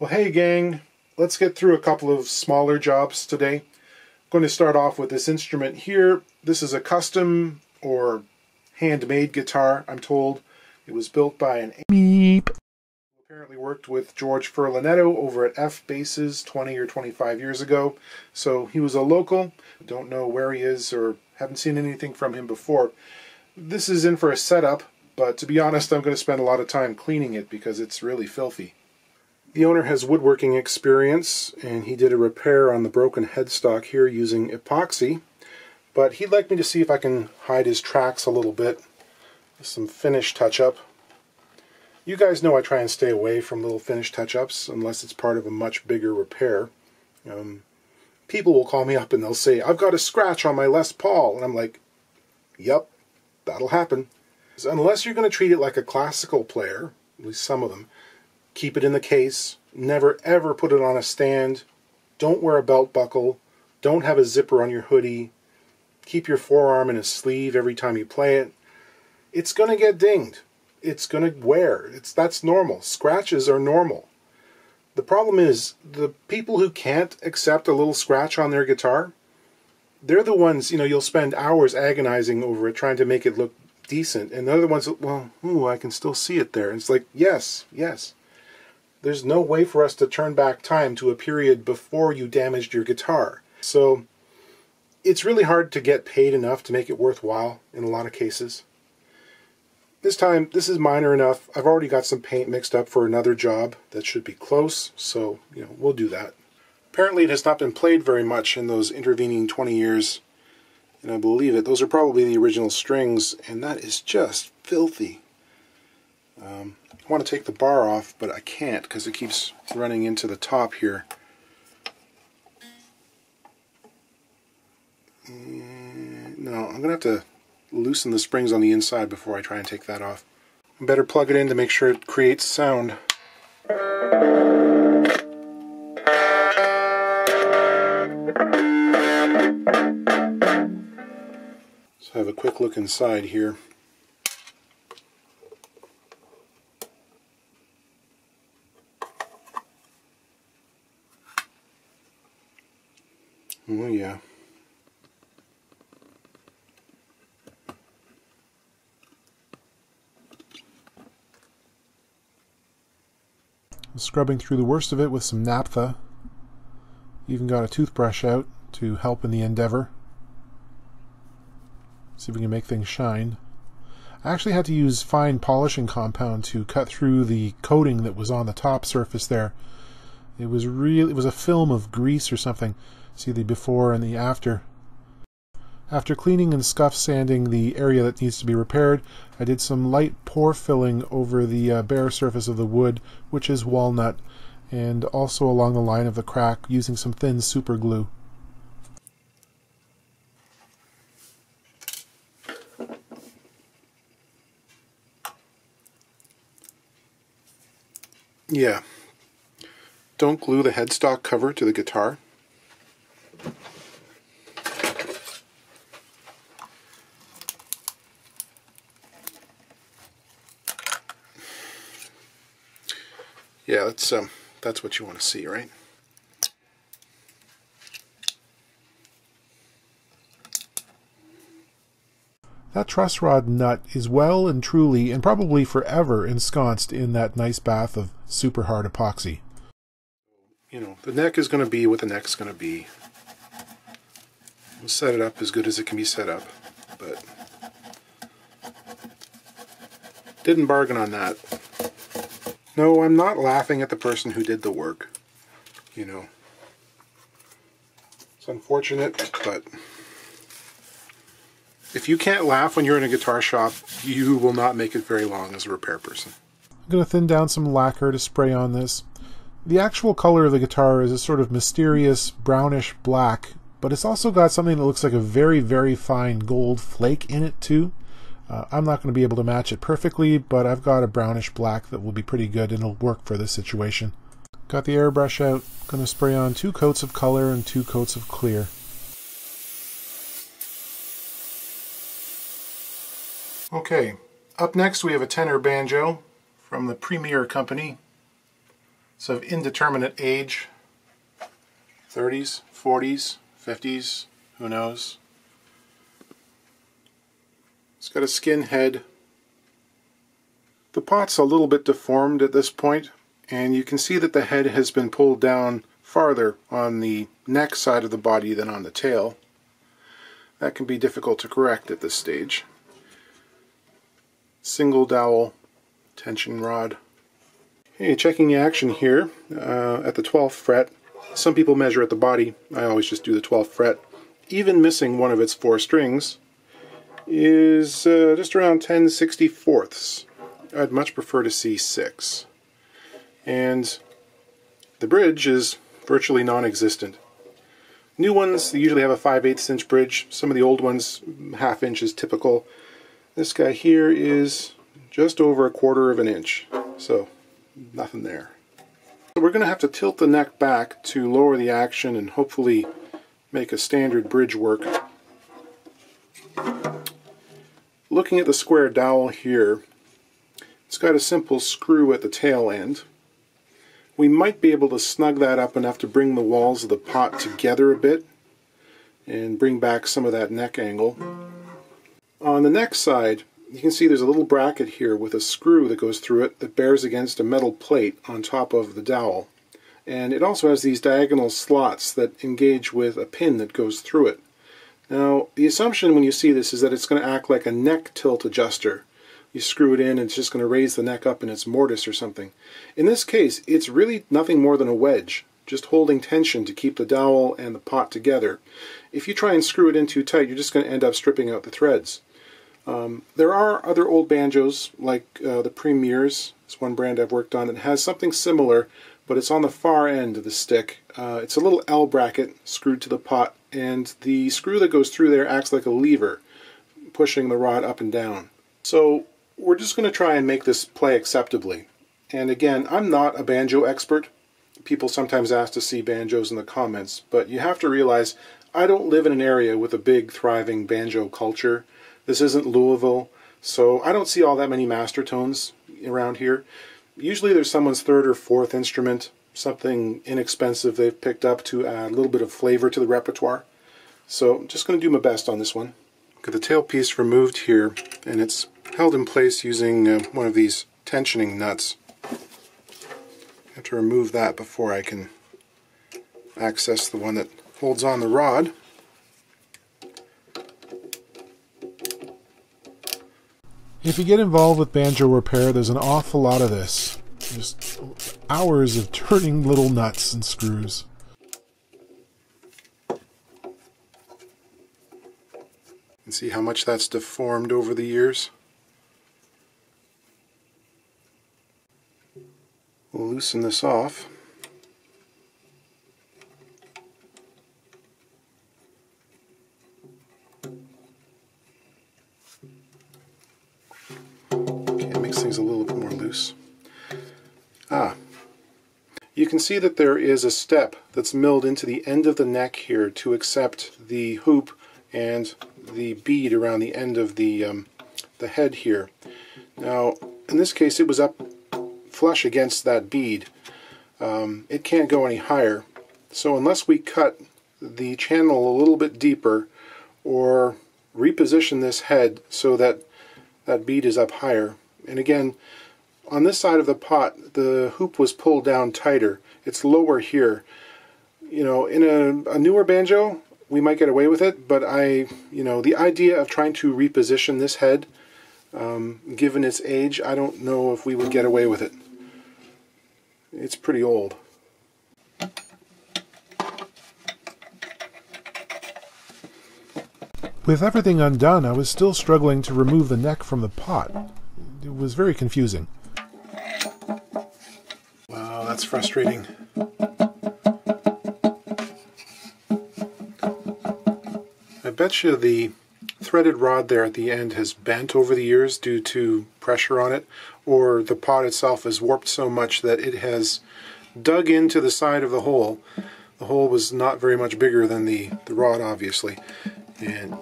Well, hey gang, let's get through a couple of smaller jobs today. I'm going to start off with this instrument here. This is a custom or handmade guitar, I'm told. It was built by an Meep. Apparently worked with George Furlanetto over at F Bases 20 or 25 years ago. So he was a local. Don't know where he is or haven't seen anything from him before. This is in for a setup, but to be honest, I'm going to spend a lot of time cleaning it because it's really filthy. The owner has woodworking experience and he did a repair on the broken headstock here using epoxy. But he'd like me to see if I can hide his tracks a little bit with some finish touch-up. You guys know I try and stay away from little finish touch-ups unless it's part of a much bigger repair. Um, people will call me up and they'll say, I've got a scratch on my Les Paul. And I'm like, yep, that'll happen. Unless you're going to treat it like a classical player, at least some of them, Keep it in the case. Never ever put it on a stand. Don't wear a belt buckle. Don't have a zipper on your hoodie. Keep your forearm in a sleeve every time you play it. It's going to get dinged. It's going to wear. It's that's normal. Scratches are normal. The problem is the people who can't accept a little scratch on their guitar, they're the ones, you know, you'll spend hours agonizing over it trying to make it look decent. And the other ones well, ooh, I can still see it there. And it's like, yes, yes. There's no way for us to turn back time to a period before you damaged your guitar. So it's really hard to get paid enough to make it worthwhile in a lot of cases. This time, this is minor enough. I've already got some paint mixed up for another job that should be close, so you know we'll do that. Apparently it has not been played very much in those intervening 20 years, and I believe it. Those are probably the original strings, and that is just filthy. Um, I want to take the bar off, but I can't because it keeps running into the top here. And no, I'm going to have to loosen the springs on the inside before I try and take that off. I better plug it in to make sure it creates sound. So I have a quick look inside here. Oh yeah. Scrubbing through the worst of it with some naphtha. Even got a toothbrush out to help in the endeavor. See if we can make things shine. I actually had to use fine polishing compound to cut through the coating that was on the top surface there. It was real it was a film of grease or something. See the before and the after. After cleaning and scuff sanding the area that needs to be repaired, I did some light pore filling over the uh, bare surface of the wood, which is walnut, and also along the line of the crack using some thin super glue. Yeah. Don't glue the headstock cover to the guitar. Yeah, that's um, that's what you want to see, right? That truss rod nut is well and truly and probably forever ensconced in that nice bath of super hard epoxy. You know, the neck is going to be what the neck's going to be. We'll set it up as good as it can be set up, but didn't bargain on that. No, I'm not laughing at the person who did the work. You know. It's unfortunate, but if you can't laugh when you're in a guitar shop, you will not make it very long as a repair person. I'm going to thin down some lacquer to spray on this. The actual color of the guitar is a sort of mysterious brownish black, but it's also got something that looks like a very, very fine gold flake in it too. Uh, I'm not going to be able to match it perfectly, but I've got a brownish black that will be pretty good and it'll work for this situation. Got the airbrush out, going to spray on two coats of color and two coats of clear. Okay, up next we have a tenor banjo from the Premier Company. It's of indeterminate age, 30s, 40s, 50s, who knows. It's got a skin head. The pot's a little bit deformed at this point, and you can see that the head has been pulled down farther on the neck side of the body than on the tail. That can be difficult to correct at this stage. Single dowel tension rod. Okay, checking the action here uh, at the 12th fret. Some people measure at the body. I always just do the 12th fret. Even missing one of its four strings is uh, just around 10 64ths. I'd much prefer to see 6. And the bridge is virtually non-existent. New ones usually have a 5 8 inch bridge. Some of the old ones, half inch is typical. This guy here is just over a quarter of an inch. So, nothing there. So we're going to have to tilt the neck back to lower the action and hopefully make a standard bridge work. Looking at the square dowel here, it's got a simple screw at the tail end. We might be able to snug that up enough to bring the walls of the pot together a bit and bring back some of that neck angle. On the neck side, you can see there's a little bracket here with a screw that goes through it that bears against a metal plate on top of the dowel. And it also has these diagonal slots that engage with a pin that goes through it. Now, the assumption when you see this is that it's going to act like a neck tilt adjuster you screw it in and it's just going to raise the neck up in its mortise or something. In this case, it's really nothing more than a wedge, just holding tension to keep the dowel and the pot together. If you try and screw it in too tight, you're just going to end up stripping out the threads. Um, there are other old banjos, like uh, the Premiers, it's one brand I've worked on, that has something similar, but it's on the far end of the stick. Uh, it's a little L bracket screwed to the pot, and the screw that goes through there acts like a lever, pushing the rod up and down. So we're just going to try and make this play acceptably. And again, I'm not a banjo expert. People sometimes ask to see banjos in the comments, but you have to realize I don't live in an area with a big, thriving banjo culture. This isn't Louisville, so I don't see all that many Mastertones around here. Usually there's someone's third or fourth instrument, something inexpensive they've picked up to add a little bit of flavor to the repertoire. So I'm just going to do my best on this one. Got the tailpiece removed here, and it's held in place using uh, one of these tensioning nuts. I have to remove that before I can access the one that holds on the rod. If you get involved with banjo repair, there's an awful lot of this. Just hours of turning little nuts and screws. And see how much that's deformed over the years? We'll loosen this off. Things a little bit more loose. Ah, you can see that there is a step that's milled into the end of the neck here to accept the hoop and the bead around the end of the um, the head here. Now, in this case, it was up flush against that bead. Um, it can't go any higher. So unless we cut the channel a little bit deeper or reposition this head so that that bead is up higher. And again, on this side of the pot, the hoop was pulled down tighter. It's lower here. You know, in a, a newer banjo, we might get away with it, but I, you know, the idea of trying to reposition this head, um, given its age, I don't know if we would get away with it. It's pretty old. With everything undone, I was still struggling to remove the neck from the pot. It was very confusing. Wow, that's frustrating. I bet you the threaded rod there at the end has bent over the years due to pressure on it, or the pot itself is warped so much that it has dug into the side of the hole. The hole was not very much bigger than the, the rod, obviously, and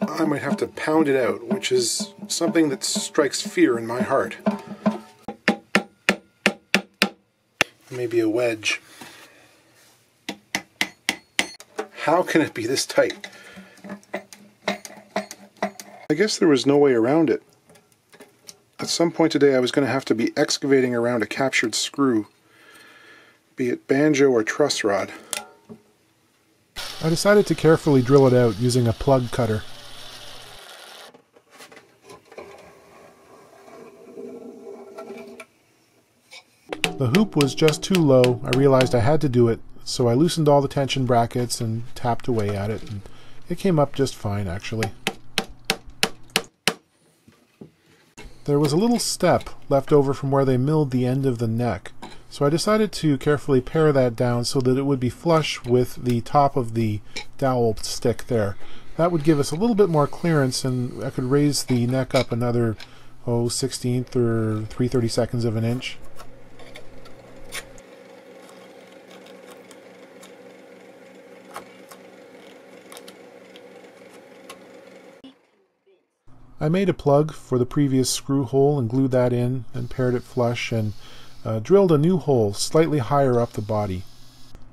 I might have to pound it out, which is something that strikes fear in my heart. maybe a wedge. How can it be this tight? I guess there was no way around it. At some point today I was going to have to be excavating around a captured screw, be it banjo or truss rod. I decided to carefully drill it out using a plug cutter. The hoop was just too low. I realized I had to do it, so I loosened all the tension brackets and tapped away at it, and it came up just fine actually. There was a little step left over from where they milled the end of the neck, so I decided to carefully pare that down so that it would be flush with the top of the dowel stick there. That would give us a little bit more clearance and I could raise the neck up another, oh, 16th or 3 seconds of an inch. I made a plug for the previous screw hole and glued that in and pared it flush and uh, drilled a new hole slightly higher up the body.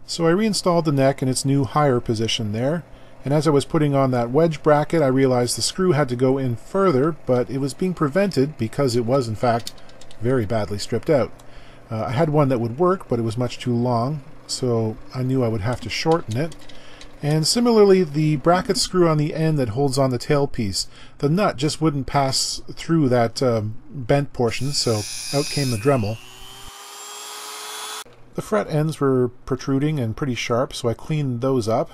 So I reinstalled the neck in its new higher position there and as I was putting on that wedge bracket I realized the screw had to go in further but it was being prevented because it was in fact very badly stripped out. Uh, I had one that would work but it was much too long so I knew I would have to shorten it and similarly, the bracket screw on the end that holds on the tailpiece, the nut just wouldn't pass through that um, bent portion, so out came the Dremel. The fret ends were protruding and pretty sharp, so I cleaned those up.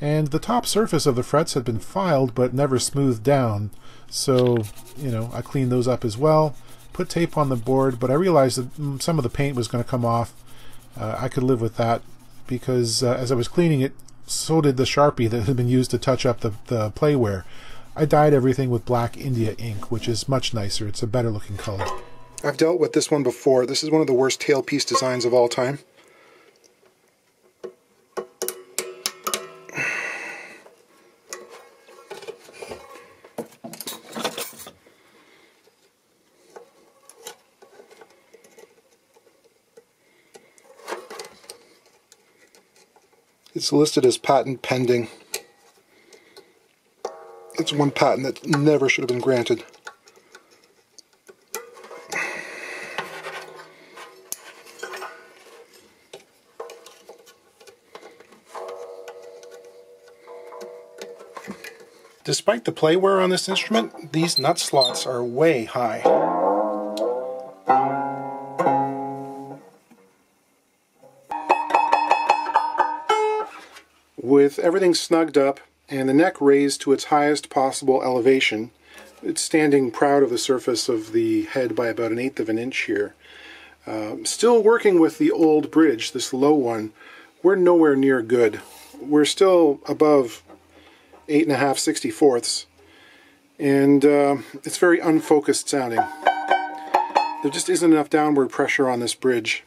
And the top surface of the frets had been filed but never smoothed down, so, you know, I cleaned those up as well. Put tape on the board, but I realized that mm, some of the paint was going to come off. Uh, I could live with that because uh, as I was cleaning it, so did the Sharpie that had been used to touch up the, the playware. I dyed everything with black India ink, which is much nicer. It's a better looking color. I've dealt with this one before. This is one of the worst tailpiece designs of all time. It's listed as patent pending. It's one patent that never should have been granted. Despite the playware on this instrument, these nut slots are way high. With everything snugged up and the neck raised to its highest possible elevation, it's standing proud of the surface of the head by about an eighth of an inch here. Uh, still working with the old bridge, this low one, we're nowhere near good. We're still above eight and a half sixty-fourths, and uh, it's very unfocused sounding. There just isn't enough downward pressure on this bridge.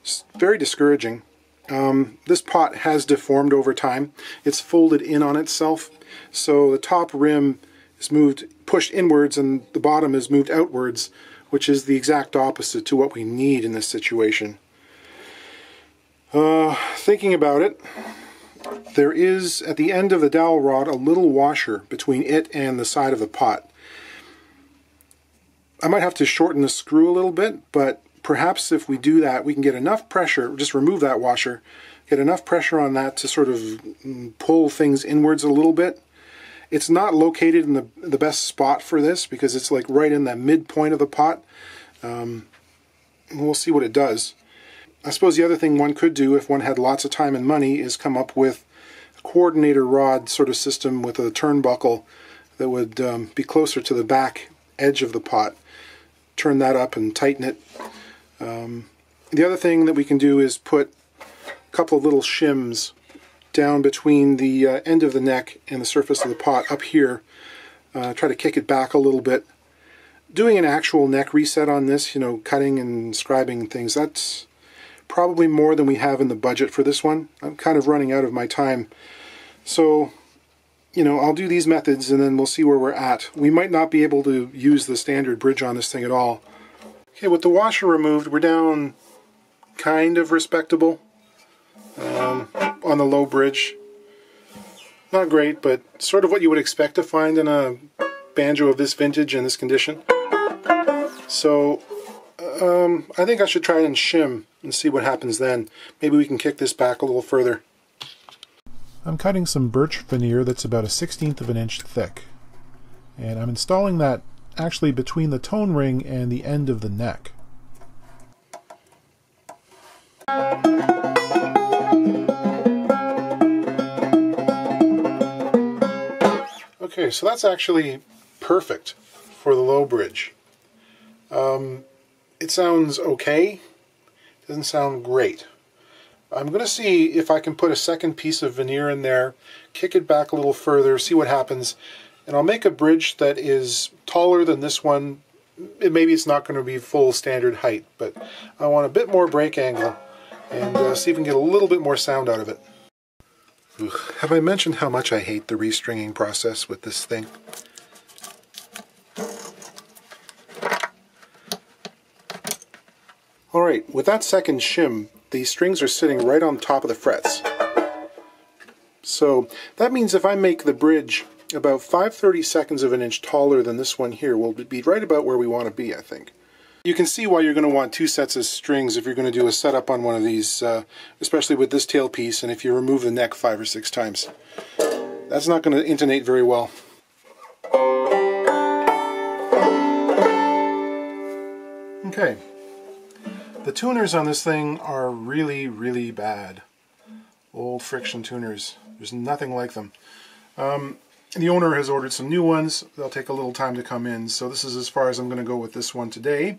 It's very discouraging. Um, this pot has deformed over time. It's folded in on itself, so the top rim is moved, pushed inwards, and the bottom is moved outwards, which is the exact opposite to what we need in this situation. Uh, thinking about it, there is, at the end of the dowel rod, a little washer between it and the side of the pot. I might have to shorten the screw a little bit, but perhaps if we do that, we can get enough pressure, just remove that washer, get enough pressure on that to sort of mm, pull things inwards a little bit. It's not located in the, the best spot for this because it's like right in the midpoint of the pot. Um, we'll see what it does. I suppose the other thing one could do if one had lots of time and money is come up with a coordinator rod sort of system with a turnbuckle that would um, be closer to the back edge of the pot. Turn that up and tighten it um, the other thing that we can do is put a couple of little shims down between the uh, end of the neck and the surface of the pot up here. Uh, try to kick it back a little bit. Doing an actual neck reset on this, you know, cutting and scribing things, that's probably more than we have in the budget for this one. I'm kind of running out of my time. So, you know, I'll do these methods and then we'll see where we're at. We might not be able to use the standard bridge on this thing at all. Okay, with the washer removed, we're down kind of respectable um, on the low bridge. Not great, but sort of what you would expect to find in a banjo of this vintage and this condition. So um, I think I should try and shim and see what happens then. Maybe we can kick this back a little further. I'm cutting some birch veneer that's about a sixteenth of an inch thick. And I'm installing that actually between the tone ring and the end of the neck. Okay, so that's actually perfect for the low bridge. Um, it sounds okay, doesn't sound great. I'm going to see if I can put a second piece of veneer in there, kick it back a little further, see what happens, and I'll make a bridge that is taller than this one. Maybe it's not going to be full standard height, but I want a bit more break angle and uh, see if we can get a little bit more sound out of it. Ugh. Have I mentioned how much I hate the restringing process with this thing? Alright, with that second shim, the strings are sitting right on top of the frets. So that means if I make the bridge about 5 seconds of an inch taller than this one here, we'll be right about where we want to be, I think. You can see why you're going to want two sets of strings if you're going to do a setup on one of these, uh, especially with this tail piece and if you remove the neck five or six times. That's not going to intonate very well. Okay, the tuners on this thing are really, really bad. Old friction tuners. There's nothing like them. Um, the owner has ordered some new ones. They'll take a little time to come in, so this is as far as I'm going to go with this one today.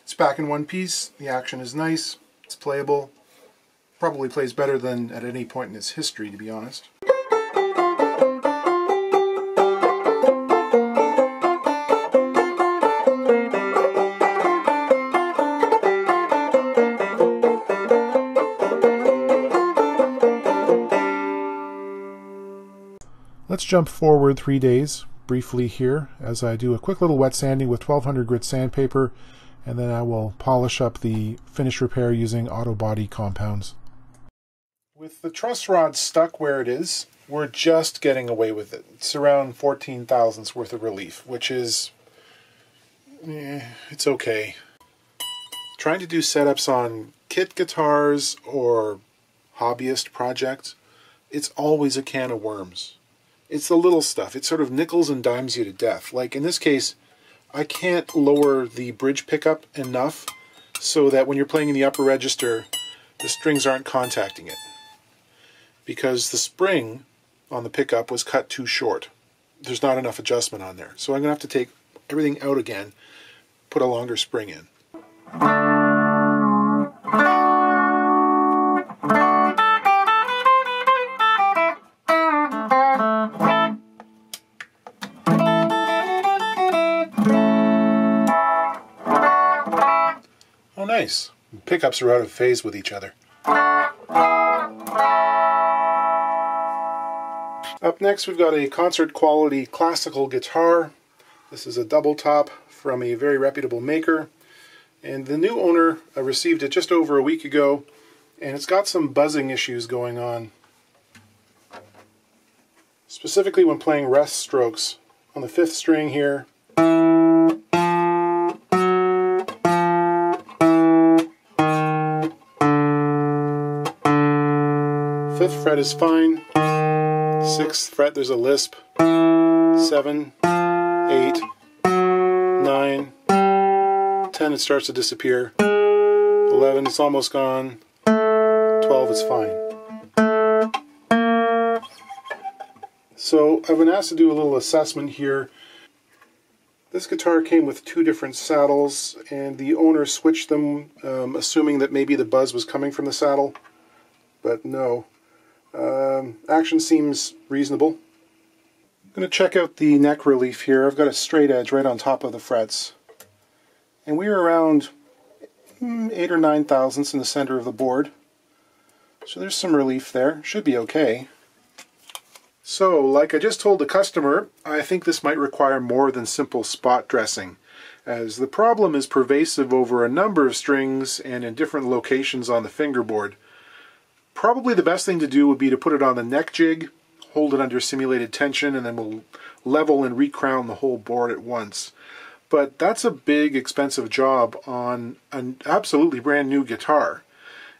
It's back in one piece. The action is nice. It's playable. Probably plays better than at any point in its history, to be honest. Jump forward three days briefly here as I do a quick little wet sanding with 1200 grit sandpaper and then I will polish up the finish repair using auto body compounds. With the truss rod stuck where it is, we're just getting away with it. It's around 14 thousandths worth of relief, which is, eh, it's okay. Trying to do setups on kit guitars or hobbyist projects, it's always a can of worms. It's the little stuff. It sort of nickels and dimes you to death. Like in this case, I can't lower the bridge pickup enough so that when you're playing in the upper register, the strings aren't contacting it. Because the spring on the pickup was cut too short. There's not enough adjustment on there. So I'm going to have to take everything out again, put a longer spring in. Nice. Pickups are out of phase with each other. Up next we've got a concert quality classical guitar. This is a double top from a very reputable maker. And the new owner uh, received it just over a week ago and it's got some buzzing issues going on. Specifically when playing rest strokes on the fifth string here Fifth fret is fine. Sixth fret, there's a lisp. Seven, eight, nine, ten, it starts to disappear. Eleven, it's almost gone. Twelve, it's fine. So I've been asked to do a little assessment here. This guitar came with two different saddles, and the owner switched them, um, assuming that maybe the buzz was coming from the saddle, but no. Um, action seems reasonable. I'm going to check out the neck relief here. I've got a straight edge right on top of the frets. And we're around mm, 8 or 9 thousandths in the center of the board. So there's some relief there. Should be okay. So, like I just told the customer, I think this might require more than simple spot dressing. as the problem is pervasive over a number of strings and in different locations on the fingerboard. Probably the best thing to do would be to put it on the neck jig, hold it under simulated tension, and then we'll level and recrown the whole board at once. But that's a big, expensive job on an absolutely brand new guitar.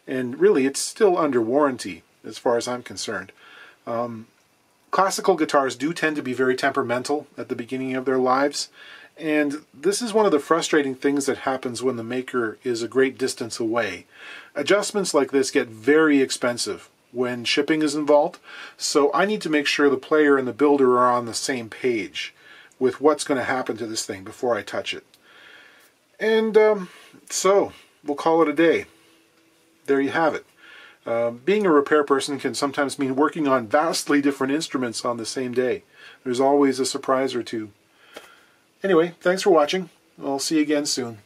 And really, it's still under warranty, as far as I'm concerned. Um, classical guitars do tend to be very temperamental at the beginning of their lives, and this is one of the frustrating things that happens when the maker is a great distance away. Adjustments like this get very expensive when shipping is involved, so I need to make sure the player and the builder are on the same page with what's going to happen to this thing before I touch it. And um, so, we'll call it a day. There you have it. Uh, being a repair person can sometimes mean working on vastly different instruments on the same day. There's always a surprise or two. Anyway, thanks for watching. I'll see you again soon.